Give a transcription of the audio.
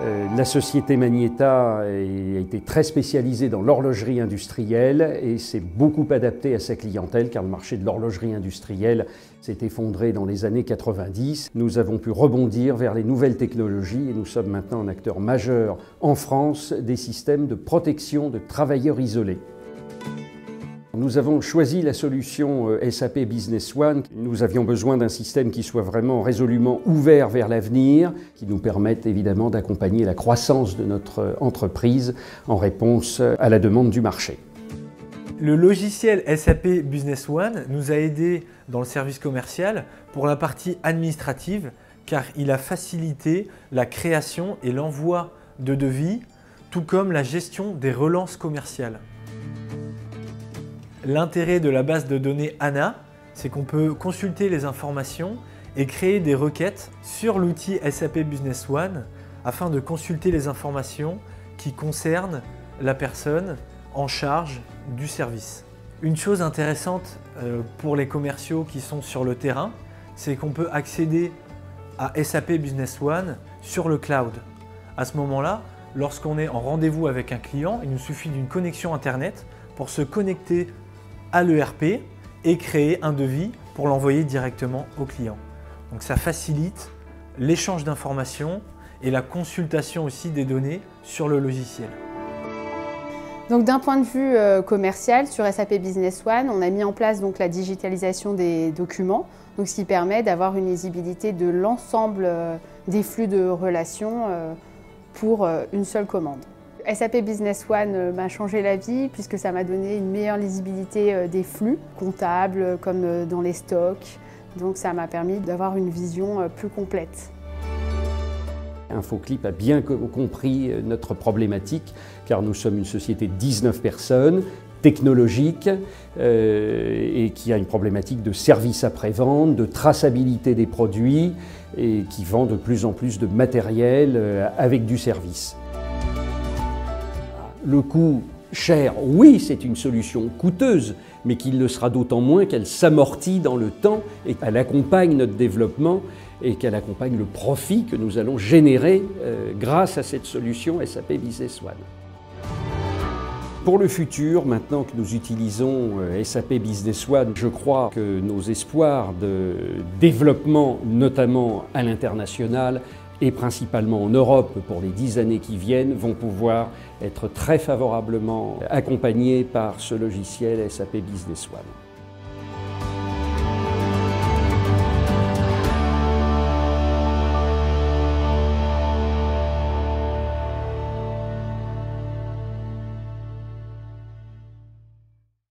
Euh, la société Magneta a été très spécialisée dans l'horlogerie industrielle et s'est beaucoup adaptée à sa clientèle car le marché de l'horlogerie industrielle s'est effondré dans les années 90. Nous avons pu rebondir vers les nouvelles technologies et nous sommes maintenant un acteur majeur en France des systèmes de protection de travailleurs isolés. Nous avons choisi la solution euh, SAP Business One. Nous avions besoin d'un système qui soit vraiment résolument ouvert vers l'avenir, qui nous permette évidemment d'accompagner la croissance de notre euh, entreprise en réponse euh, à la demande du marché. Le logiciel SAP Business One nous a aidés dans le service commercial pour la partie administrative car il a facilité la création et l'envoi de devis, tout comme la gestion des relances commerciales. L'intérêt de la base de données ANA, c'est qu'on peut consulter les informations et créer des requêtes sur l'outil SAP Business One afin de consulter les informations qui concernent la personne en charge du service. Une chose intéressante euh, pour les commerciaux qui sont sur le terrain, c'est qu'on peut accéder à SAP Business One sur le cloud. À ce moment-là, lorsqu'on est en rendez-vous avec un client, il nous suffit d'une connexion Internet pour se connecter à l'ERP et créer un devis pour l'envoyer directement au client. Donc ça facilite l'échange d'informations et la consultation aussi des données sur le logiciel. Donc d'un point de vue euh, commercial, sur SAP Business One, on a mis en place la digitalisation des documents, ce qui permet d'avoir une lisibilité de l'ensemble euh, des flux de relations euh, pour une seule commande. SAP Business One euh, m'a changé la vie puisque ça m'a donné une meilleure lisibilité euh, des flux comptables euh, comme dans les stocks. Donc ça m'a permis d'avoir une vision plus complète. Infoclip a bien compris notre problématique car nous sommes une société de 19 personnes technologique et qui a une problématique de service après-vente, de traçabilité des produits et qui vend de plus en plus de matériel avec du service. Le coût cher, oui, c'est une solution coûteuse, mais qu'il le sera d'autant moins qu'elle s'amortit dans le temps et qu'elle accompagne notre développement et qu'elle accompagne le profit que nous allons générer euh, grâce à cette solution SAP Business One. Pour le futur, maintenant que nous utilisons euh, SAP Business One, je crois que nos espoirs de développement, notamment à l'international, et principalement en Europe pour les dix années qui viennent, vont pouvoir être très favorablement accompagnés par ce logiciel SAP Business One.